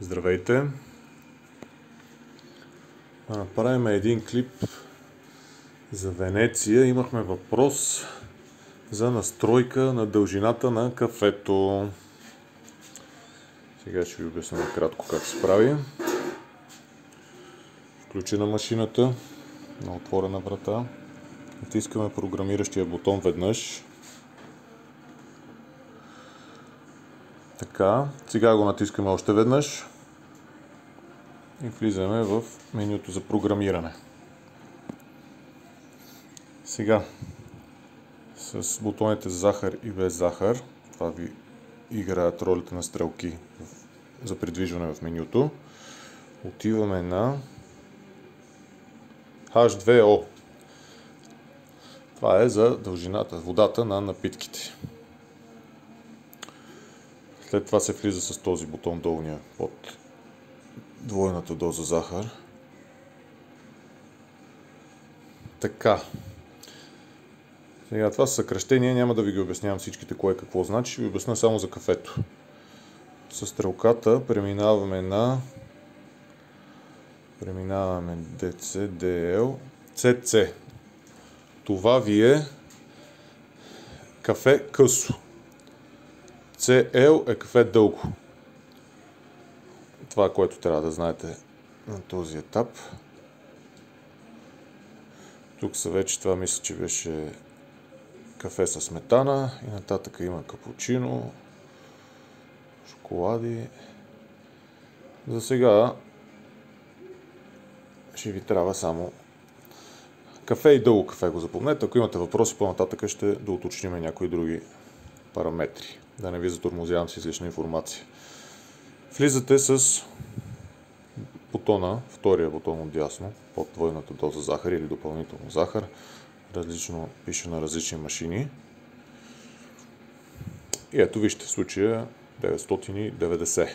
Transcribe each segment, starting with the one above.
Здравейте! Направим един клип за Венеция. Имахме въпрос за настройка на дължината на кафето. Сега ще ви обясня накратко как се прави. Включена машината на отворена врата. Натискаме програмиращия бутон веднъж. Така, сега го натискаме още веднъж и влизаме в менюто за програмиране. Сега, с бутоните за захар и без захар, това ви играят ролите на стрелки за придвижване в менюто, отиваме на H2O. Това е за дължината, водата на напитките. След това се влиза с този бутон долния под двойната доза захар. Така. Сега това съкръщение няма да ви ги обяснявам всичките кое какво значи, ще ви обясня само за кафето. С стрелката преминаваме на преминаваме DC, DL, CC. Това ви е кафе късо. CL е кафе дълго. Това, което трябва да знаете на този етап. Тук са вече, това мисля, че беше кафе с сметана и нататък има капучино, шоколади. За сега ще ви трябва само кафе и дълго кафе го запомнете. Ако имате въпроси по-нататък ще доуточним някои други параметри. Да не ви затормозявам с излишна информация. Влизате с бутона, втория бутон от дясно, под двойната доза захар или допълнително захар. Различно пише на различни машини. И ето вижте, случая 990.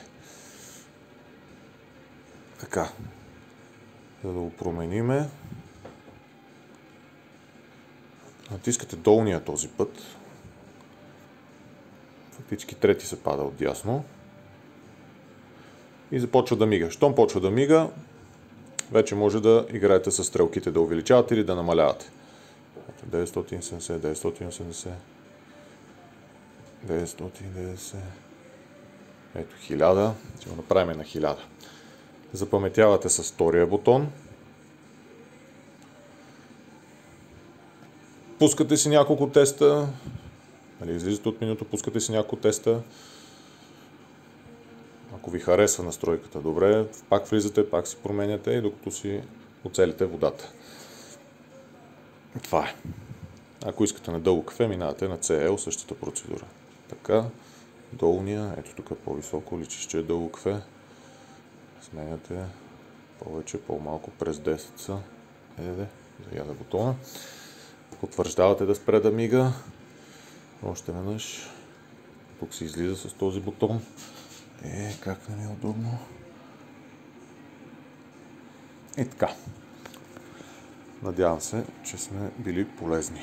Така. За да го промениме, натискате долния този път. Фактически трети се пада от дясно и започва да мига. Щом почва да мига, вече може да играете с стрелките, да увеличавате или да намалявате. 970, 980, 990, ето 1000, ще го направим на 1000. Запаметявате с втория бутон. Пускате си няколко теста, нали, излизате от менюто, пускате си няколко теста, ако ви харесва настройката добре, пак влизате, пак си променяте и докато си оцелите водата. Това е. Ако искате на дълго кафе, минавате на CL, същата процедура. Така, долния, ето тук е по-високо, личи, че е дълго кафе. Сменяте повече, по-малко, през 10 са. Еде, заяда бутона. Потвърждавате да спре да мига. Още веднъж. Тук се излиза с този бутон. Е, как не ми е удобно. И така. Надявам се, че сме били полезни.